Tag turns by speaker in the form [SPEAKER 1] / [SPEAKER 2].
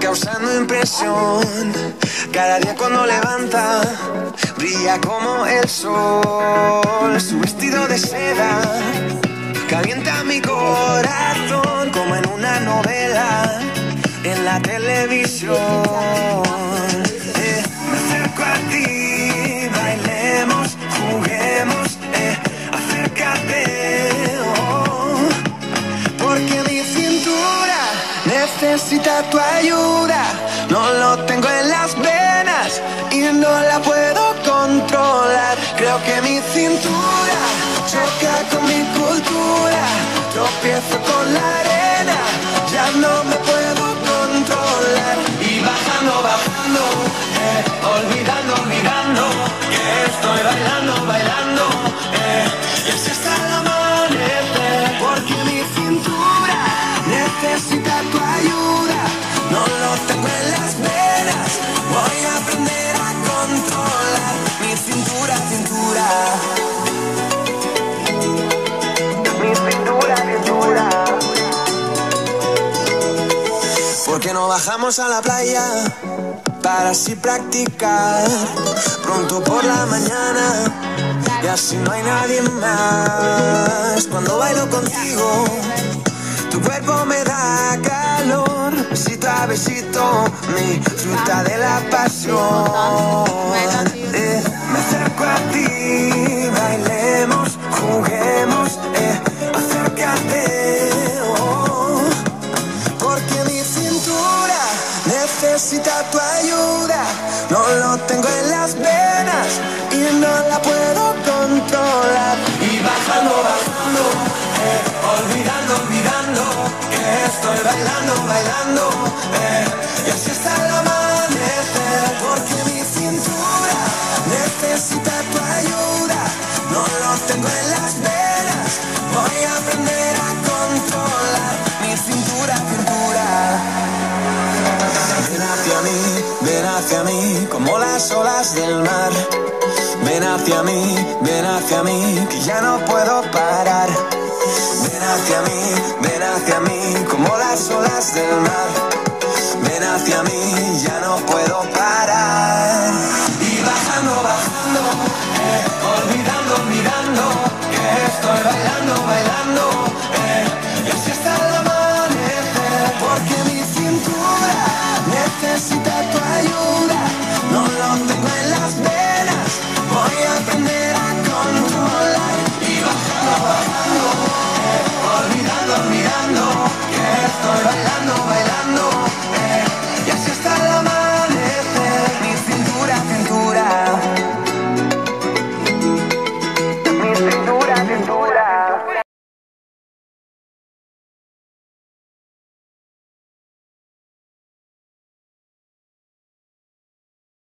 [SPEAKER 1] causando impresión. Cada día cuando levanta, brilla como el sol. Su vestido de seda calienta mi corazón como en una novela en la televisión. Necesita tu ayuda. No lo tengo en las venas y no la puedo controlar. Creo que mi cintura choca con mi cultura. Tropiezo con la arena, ya no me puedo controlar. Y bajando, bajando, eh, olvidando, olvidando, que estoy bailando, bailando. ¿Por qué no bajamos a la playa para así practicar? Pronto por la mañana y así no hay nadie más. Cuando bailo contigo, tu cuerpo me da calor. Besito a besito, mi fruta de la pasión. Tu ayuda. No lo tengo en las venas y no la puedo controlar. Y bajando, bajando, eh, olvidando, olvidando que estoy bailando, bailando. eh, y así está el amanecer. Porque mi cintura necesita tu ayuda. No lo tengo en las venas. Hacia mí, como las olas del mar. Ven hacia mí, ven hacia mí, que ya no puedo parar. Ven hacia mí, ven hacia mí, como las olas del mar. Ven hacia mí, ya no puedo parar. Y bajando, bajando, eh, olvidando, olvidando, que estoy bailando, bailando. eh, y así está el amanecer, porque mi cintura necesita